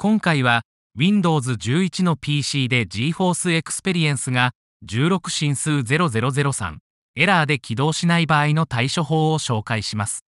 今回は Windows 11の PC で GForce Experience が16進数0003エラーで起動しない場合の対処法を紹介します。